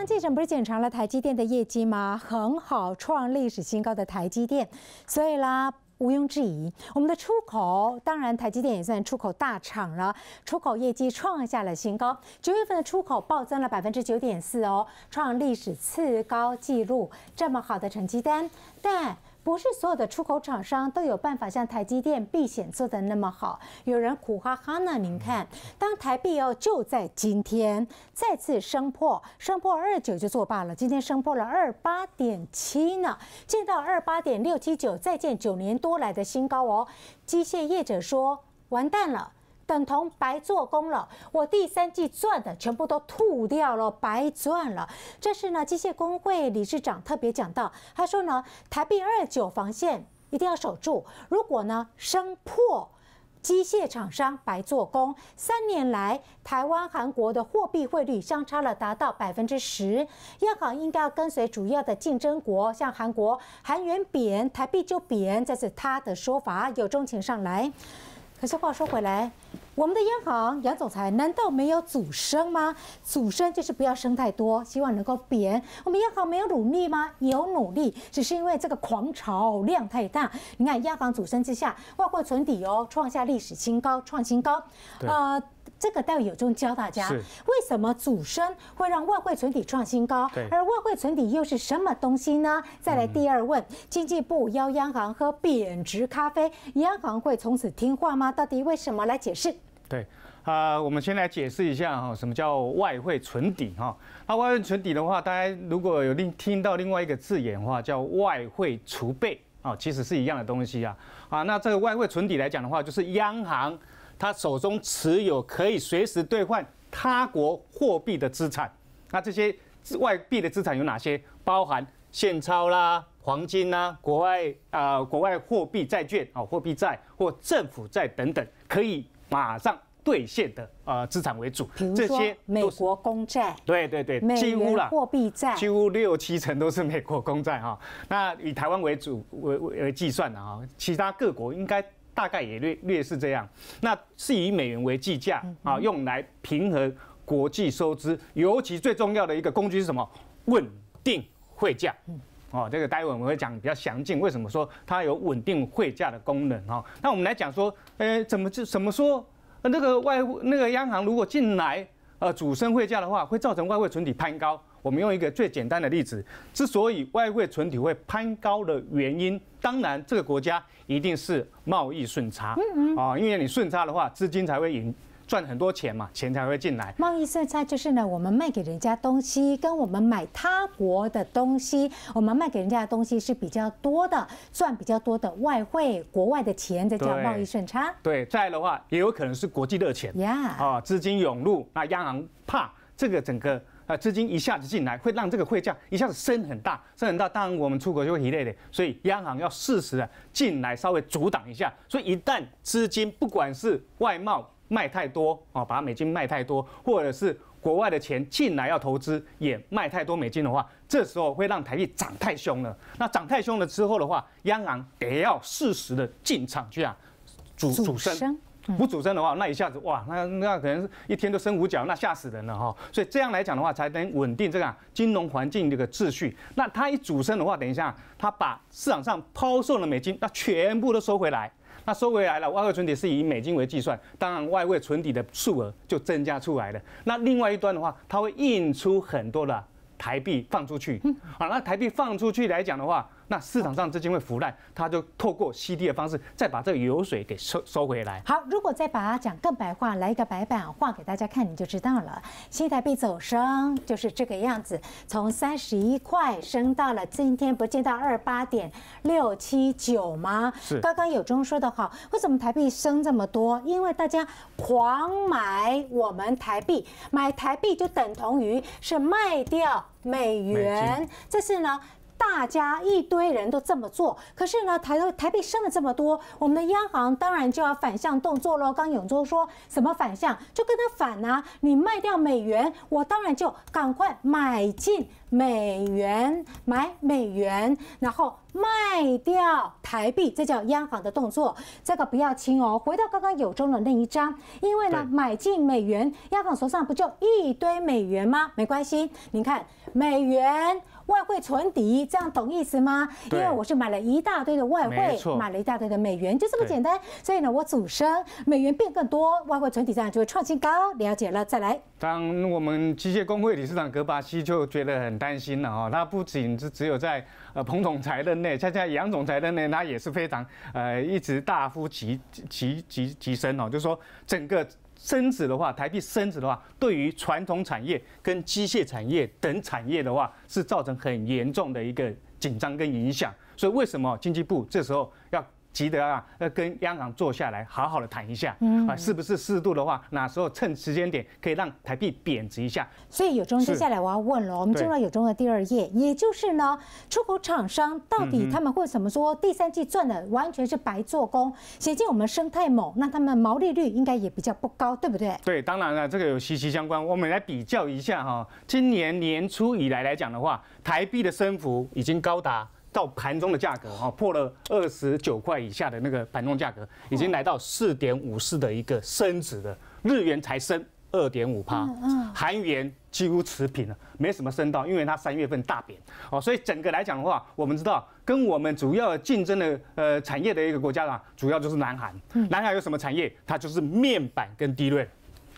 刚记者不是检查了台积电的业绩吗？很好，创历史新高的台积电，所以啦。毋庸置疑，我们的出口当然台积电也算出口大厂了，出口业绩创下了新高，九月份的出口暴增了百分之九点四哦，创历史次高纪录，这么好的成绩单，但。不是所有的出口厂商都有办法像台积电避险做的那么好，有人苦哈哈呢。您看，当台币哦就在今天再次升破，升破二九就作罢了。今天升破了二八点七呢，见到二八点六七九，再见九年多来的新高哦。机械业者说，完蛋了。等同白做工了，我第三季赚的全部都吐掉了，白赚了。这是呢，机械工会理事长特别讲到，他说呢，台币二九防线一定要守住，如果呢升破，机械厂商白做工。三年来，台湾、韩国的货币汇率相差了达到百分之十，央行应该要跟随主要的竞争国，像韩国，韩元贬，台币就贬，这是他的说法，有中情上来。可是话说回来，我们的央行杨总裁难道没有主升吗？主升就是不要升太多，希望能够贬。我们央行没有努力吗？有努力，只是因为这个狂潮量太大。你看央行主升之下，外汇存底哦创下历史新高，创新高。呃。这个待会有中教大家，为什么主升会让外汇存底创新高？而外汇存底又是什么东西呢？再来第二问，经济部邀央行喝贬值咖啡，央行会从此听话吗？到底为什么？来解释。对，啊，我们先来解释一下哈，什么叫外汇存底哈？那外汇存底的话，大家如果有另听到另外一个字眼的话，叫外汇储备啊，其实是一样的东西啊。啊，那这个外汇存底来讲的话，就是央行。他手中持有可以随时兑换他国货币的资产，那这些外币的资产有哪些？包含现钞啦、黄金啦、国外啊、国外货币债券啊、货币债或政府债等等，可以马上兑现的啊资产为主。这些美国公债。对对对，几乎啦，货币债，几乎六七成都是美国公债哈。那以台湾为主为为计算的哈，其他各国应该。大概也略略是这样，那是以美元为计价啊，用来平衡国际收支，尤其最重要的一个工具是什么？稳定汇价。哦，这个待会我们会讲比较详尽，为什么说它有稳定汇价的功能哈？那我们来讲说，呃，怎么就怎么说？那个外那个央行如果进来呃主升汇价的话，会造成外汇存底攀高。我们用一个最简单的例子，之所以外汇存底会攀高的原因，当然这个国家一定是贸易顺差，啊，因为你顺差的话，资金才会引赚很多钱嘛，钱才会进来。贸易顺差就是呢，我们卖给人家东西，跟我们买他国的东西，我们卖给人家的东西是比较多的，赚比较多的外汇，国外的钱，这叫贸易顺差。对，再的话也有可能是国际热钱，呀，啊，资金涌入，那央行怕这个整个。啊，资金一下子进来，会让这个汇价一下子升很大，升很大，当然我们出口就会疲累的，所以央行要适时的进来稍微阻挡一下。所以一旦资金不管是外贸卖太多啊，把美金卖太多，或者是国外的钱进来要投资也卖太多美金的话，这时候会让台币涨太凶了。那涨太凶了之后的话，央行得要适时的进场去啊，主主升。不主升的话，那一下子哇，那那可能是一天都升五角，那吓死人了哈。所以这样来讲的话，才能稳定这个金融环境这个秩序。那它一主升的话，等一下它把市场上抛售的美金，那全部都收回来。那收回来了，外汇存底是以美金为计算，当然外汇存底的数额就增加出来了。那另外一端的话，它会印出很多的台币放出去。好，那台币放出去来讲的话。那市场上资金会腐烂，它就透过 CD 的方式再把这个油水给收收回来。好，如果再把它讲更白话，来一个白板画给大家看，你就知道了。新台币走升就是这个样子，从三十一块升到了今天，不见到二八点六七九吗？是。刚刚有中说的好，为什么台币升这么多？因为大家狂买我们台币，买台币就等同于是卖掉美元，这是呢。大家一堆人都这么做，可是呢，台台币升了这么多，我们的央行当然就要反向动作喽。刚永州说什么反向，就跟他反啊，你卖掉美元，我当然就赶快买进美元，买美元，然后卖掉台币，这叫央行的动作，这个不要轻哦。回到刚刚有中的那一张，因为呢，买进美元，央行手上不就一堆美元吗？没关系，你看美元。外汇存底，这样懂意思吗？因为我是买了一大堆的外汇，买了一大堆的美元，就这么简单。所以呢，我主升，美元变更多，外汇存底这样就会创新高。了解了，再来。当我们机械工会理事长格巴西就觉得很担心了哈，他不仅是只有在呃彭总裁任内，在在杨总裁任内，他也是非常呃一直大幅提提提提升哦，就是说整个。升值的话，台币升值的话，对于传统产业跟机械产业等产业的话，是造成很严重的一个紧张跟影响。所以为什么经济部这时候要？急得啊，要跟央行坐下来好好的谈一下，啊，是不是适度的话，哪时候趁时间点可以让台币贬值一下？所以有中接下来我要问了，我们进入有中的第二页，也就是呢，出口厂商到底他们会怎么说？第三季赚的完全是白做工，显见我们生态猛，那他们毛利率应该也比较不高，对不对？对，当然了，这个有息息相关。我们来比较一下哈，今年年初以来来讲的话，台币的升幅已经高达。到盘中的价格哈，破了二十九块以下的那个盘中价格，已经来到四点五四的一个升值的，日元才升二点五趴，韩元几乎持平了，没什么升到，因为它三月份大贬哦，所以整个来讲的话，我们知道跟我们主要竞争的呃产业的一个国家啊，主要就是南韩，南韩有什么产业？它就是面板跟低润，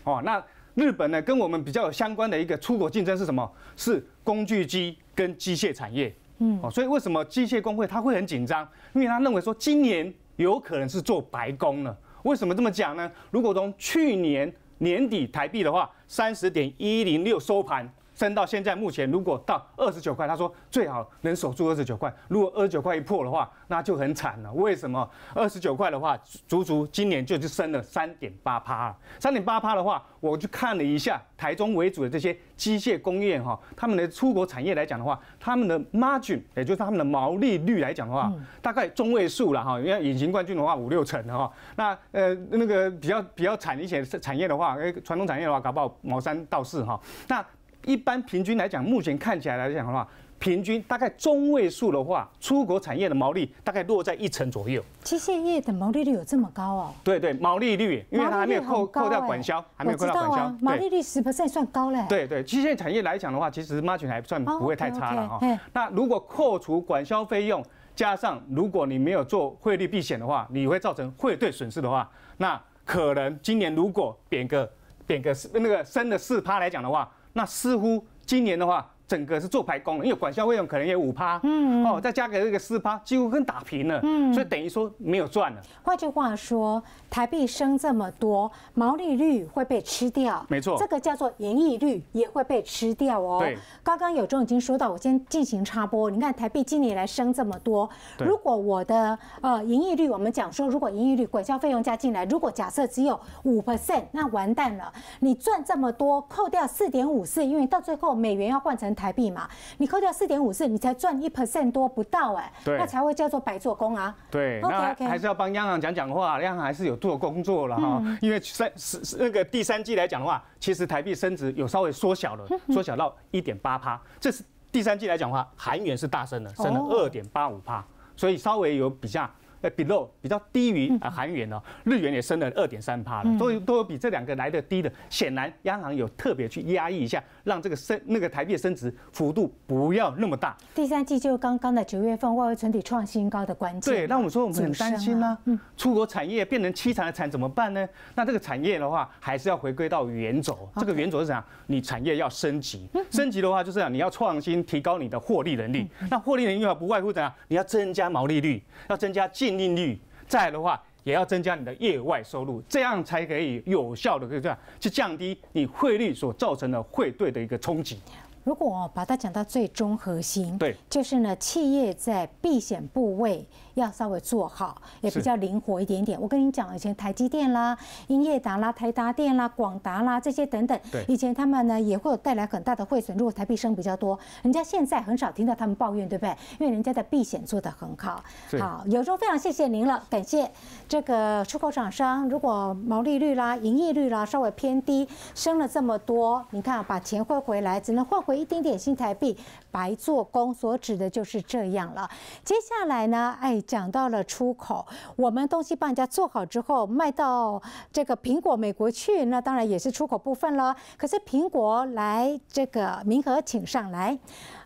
哦，那日本呢，跟我们比较相关的一个出口竞争是什么？是工具机跟机械产业。哦，所以为什么机械工会他会很紧张？因为他认为说今年有可能是做白工了。为什么这么讲呢？如果从去年年底台币的话，三十点一零六收盘。升到现在，目前如果到二十九块，他说最好能守住二十九块。如果二十九块一破的话，那就很惨了。为什么？二十九块的话，足足今年就是升了三点八趴。三点八趴的话，我去看了一下台中为主的这些机械工业哈，他们的出国产业来讲的话，他们的 margin，也就是他们的毛利率来讲的话，大概中位数了哈。因为隐形冠军的话五六成的哈，那呃那个比较比较惨一些产业的话，哎传统产业的话，搞不好毛三到四哈。那一般平均来讲，目前看起来来讲的话，平均大概中位数的话，出国产业的毛利大概落在一成左右。机械业的毛利率有这么高哦？对对，毛利率，因为它还没有扣扣掉管销，还没有扣掉管销。毛利率十 percent 算高嘞。对对，机械产业来讲的话，其实 margin 还算不会太差了哈。那如果扣除管销费用，加上如果你没有做汇率避险的话，你会造成汇兑损失的话，那可能今年如果贬个贬个那个升了四趴来讲的话。那似乎今年的话。整个是做排工的，因为管销费用可能也五趴，嗯，哦，再加个这个四趴，几乎跟打平了，嗯，所以等于说没有赚了。换句话说，台币升这么多，毛利率会被吃掉，没错，这个叫做盈利率也会被吃掉哦。对，刚刚有中已经说到，我先进行插播。你看台币今年来升这么多，如果我的呃盈利率，我们讲说，如果盈利率管销费用加进来，如果假设只有五 percent，那完蛋了。你赚这么多，扣掉四点五四，因为到最后美元要换成。台币嘛，你扣掉四点五四，你才赚一 percent 多不到哎，那才会叫做白做工啊。对，那还是要帮央行讲讲话，央行还是有做工作了哈。因为三是那个第三季来讲的话，其实台币升值有稍微缩小了，缩小到一点八趴。这是第三季来讲的话，韩元是大升的，升了二点八五趴，所以稍微有比较。呃，below 比较低于啊韩元哦，日元也升了二点三趴了，都有都有比这两个来的低的。显然央行有特别去压抑一下，让这个升那个台币升值幅度不要那么大。第三季就刚刚的九月份外汇存底创新高的关键。对，那我们说我们很担心呢，出国产业变成凄惨的惨怎么办呢？那这个产业的话，还是要回归到原轴。这个原轴是怎样？你产业要升级，升级的话就是你要创新，提高你的获利能力。那获利能力不外乎怎样？你要增加毛利率，要增加净利率，再来的话也要增加你的业外收入，这样才可以有效的这样去降低你汇率所造成的汇兑的一个冲击。如果把它讲到最终核心，对，就是呢，企业在避险部位要稍微做好，也比较灵活一点点。我跟你讲，以前台积电啦、英业达啦、台达电啦、广达啦这些等等，以前他们呢也会有带来很大的汇损。如果台币升比较多，人家现在很少听到他们抱怨，对不对？因为人家的避险做得很好。好，有时候非常谢谢您了，感谢这个出口厂商。如果毛利率啦、营业率啦稍微偏低，升了这么多，你看把钱汇回来，只能换回一丁点新台币，白做工。所指的就是这样了。接下来呢，哎，讲到了出口，我们东西帮人家做好之后，卖到这个苹果美国去，那当然也是出口部分了。可是苹果来这个明和请上来。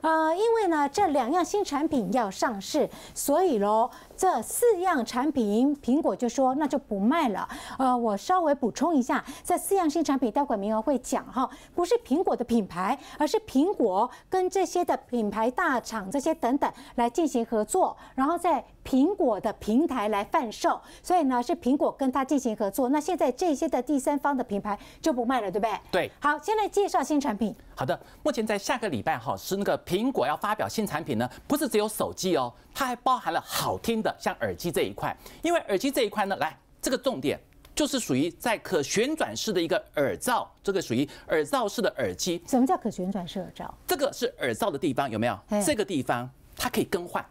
呃，因为呢，这两样新产品要上市，所以喽，这四样产品，苹果就说那就不卖了。呃，我稍微补充一下，这四样新产品待会名额会讲哈，不是苹果的品牌，而是苹果跟这些的品牌大厂这些等等来进行合作，然后在苹果的平台来贩售。所以呢，是苹果跟它进行合作。那现在这些的第三方的品牌就不卖了，对不对？对。好，先来介绍新产品。好的，目前在下个礼拜哈是那个苹果要发表新产品呢，不是只有手机哦，它还包含了好听的像耳机这一块。因为耳机这一块呢，来这个重点就是属于在可旋转式的一个耳罩，这个属于耳罩式的耳机。什么叫可旋转式耳罩？这个是耳罩的地方有没有？这个地方它可以更换，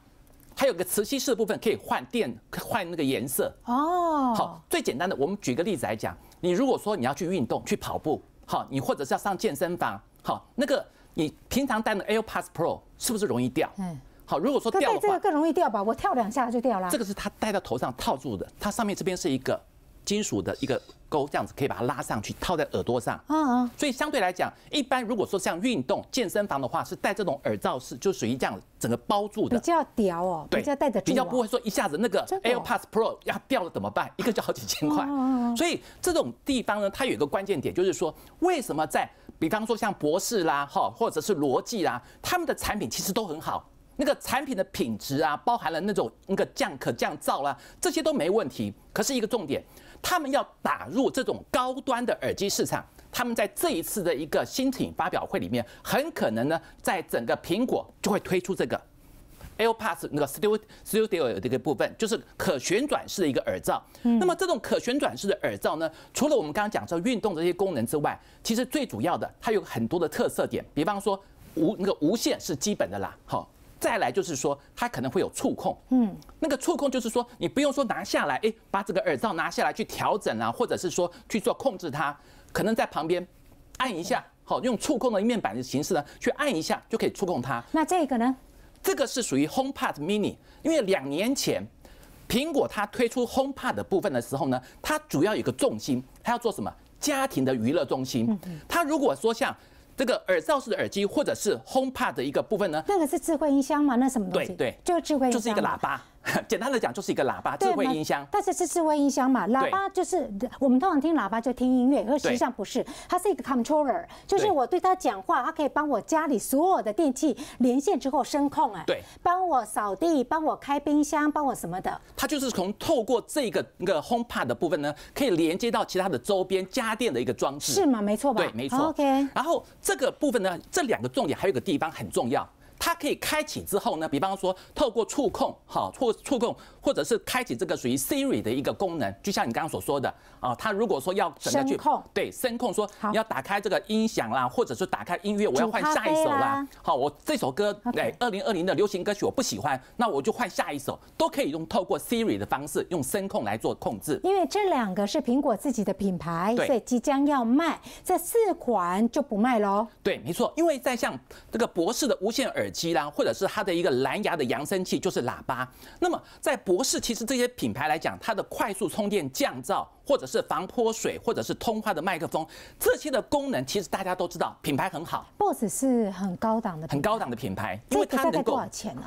还有个磁吸式的部分可以换电换那个颜色。哦，好，最简单的，我们举个例子来讲，你如果说你要去运动去跑步，好，你或者是要上健身房。好，那个你平常戴的 AirPods Pro 是不是容易掉？嗯，好，如果说掉的话，这个更容易掉吧？我跳两下就掉了。这个是它戴到头上套住的，它上面这边是一个金属的一个钩，这样子可以把它拉上去套在耳朵上。嗯嗯。所以相对来讲，一般如果说像运动健身房的话，是戴这种耳罩式，就属于这样整个包住的，比较屌哦，比较戴得住，比较不会说一下子那个 AirPods Pro 要掉了怎么办？一个就好几千块。所以这种地方呢，它有一个关键点，就是说为什么在比方说像博士啦，哈，或者是罗技啦，他们的产品其实都很好，那个产品的品质啊，包含了那种那个降可降噪啦，这些都没问题。可是一个重点，他们要打入这种高端的耳机市场，他们在这一次的一个新品发表会里面，很可能呢，在整个苹果就会推出这个。AirPods 那个 Studio Studio 的一个部分，就是可旋转式的一个耳罩。那么这种可旋转式的耳罩呢，除了我们刚刚讲说运动这些功能之外，其实最主要的它有很多的特色点。比方说无那个无线是基本的啦，好，再来就是说它可能会有触控。嗯，那个触控就是说你不用说拿下来，哎，把这个耳罩拿下来去调整啊，或者是说去做控制它，可能在旁边按一下，好，用触控的面板的形式呢去按一下就可以触控它。那这个呢？这个是属于 HomePod Mini，因为两年前苹果它推出 HomePod 的部分的时候呢，它主要有个重心，它要做什么？家庭的娱乐中心。它如果说像这个耳罩式的耳机或者是 HomePod 的一个部分呢，那个是智慧音箱嘛？那什么东西？对对，就是智慧，就是一个喇叭。简单的讲，就是一个喇叭，智慧音箱。但是是智慧音箱嘛？喇叭就是我们通常听喇叭就听音乐，而实际上不是，它是一个 controller，就是我对它讲话，它可以帮我家里所有的电器连线之后声控哎，对，帮我扫地，帮我开冰箱，帮我什么的。它就是从透过这个那个 HomePod 的部分呢，可以连接到其他的周边家电的一个装置。是吗？没错吧？对，没错。OK。然后这个部分呢，这两个重点还有个地方很重要。它可以开启之后呢，比方说透过触控，好，触触控，或者是开启这个属于 Siri 的一个功能，就像你刚刚所说的啊，它如果说要整个去对声控，说你要打开这个音响啦，或者是打开音乐，我要换下一首啦，好，我这首歌哎，二零二零的流行歌曲我不喜欢，那我就换下一首，都可以用透过 Siri 的方式用声控来做控制。因为这两个是苹果自己的品牌，所以即将要卖，这四款就不卖喽。对，没错，因为在像这个博士的无线耳机啦，或者是它的一个蓝牙的扬声器，就是喇叭。那么在博士，其实这些品牌来讲，它的快速充电、降噪，或者是防泼水，或者是通话的麦克风，这些的功能，其实大家都知道，品牌很好。BOSS 是很高档的，很高档的品牌，因为它能够多少钱呢？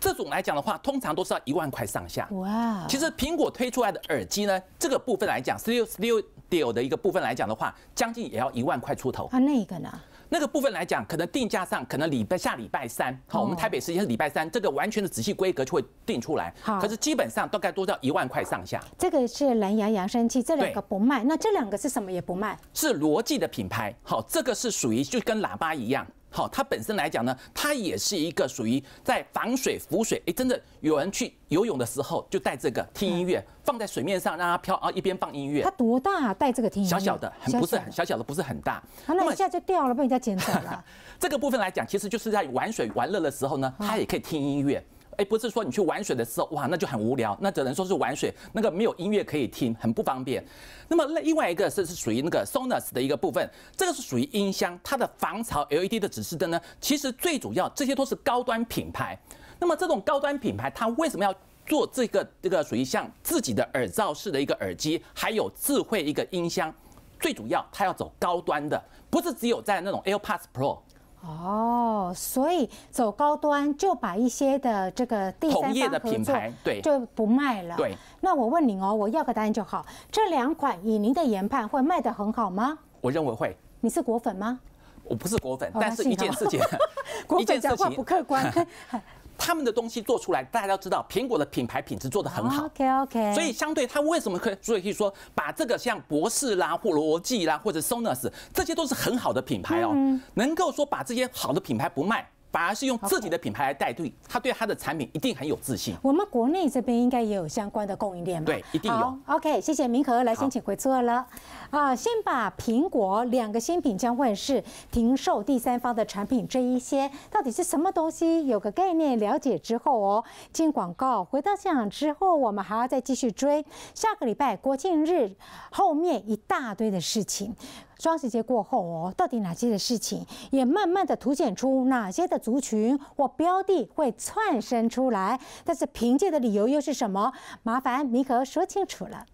这种来讲的话，通常都是要一万块上下。哇！其实苹果推出来的耳机呢，这个部分来讲，Studio Studio 的一个部分来讲的话，将近也要一万块出头。啊，那个呢？那个部分来讲，可能定价上可能礼拜下礼拜三，好，我们台北时间是礼拜三，这个完全的仔细规格就会定出来。好，可是基本上大概都要一万块上下。这个是蓝牙扬声器，这两个不卖。那这两个是什么也不卖？是罗技的品牌。好，这个是属于就跟喇叭一样。好，它本身来讲呢，它也是一个属于在防水浮水。哎，真的有人去游泳的时候就带这个听音乐，放在水面上让它飘啊，一边放音乐。它多大？带这个听音乐？小小的，很不是很小小的，不是很大。那一下就掉了，被人家捡走了。这个部分来讲，其实就是在玩水玩乐的时候呢，它也可以听音乐。哎，不是说你去玩水的时候，哇，那就很无聊，那只能说是玩水，那个没有音乐可以听，很不方便。那么另外一个是是属于那个 Sonos 的一个部分，这个是属于音箱，它的防潮 LED 的指示灯呢，其实最主要这些都是高端品牌。那么这种高端品牌，它为什么要做这个这个属于像自己的耳罩式的一个耳机，还有智慧一个音箱？最主要它要走高端的，不是只有在那种 AirPods Pro。哦，所以走高端就把一些的这个第三方的品牌对就不卖了。对，那我问您哦，我要个答案就好。这两款以您的研判会卖得很好吗？我认为会。你是果粉吗？我不是果粉，但是一件事情，果粉讲话不客观。他们的东西做出来，大家都知道，苹果的品牌品质做得很好。OK OK。所以相对它为什么可以，所以可以说把这个像博士啦、或罗技啦，或者 Sonos，这些都是很好的品牌哦，能够说把这些好的品牌不卖。反而是用自己的品牌来带队，他对他的产品一定很有自信。我们国内这边应该也有相关的供应链吧？对，一定有。OK，谢谢明和来先请回座了。啊，先把苹果两个新品将问世、停售第三方的产品这一些到底是什么东西，有个概念了解之后哦，进广告回到现场之后，我们还要再继续追。下个礼拜国庆日后面一大堆的事情。双十节过后哦，到底哪些的事情也慢慢的凸显出哪些的族群或标的会窜升出来？但是凭借的理由又是什么？麻烦米可说清楚了。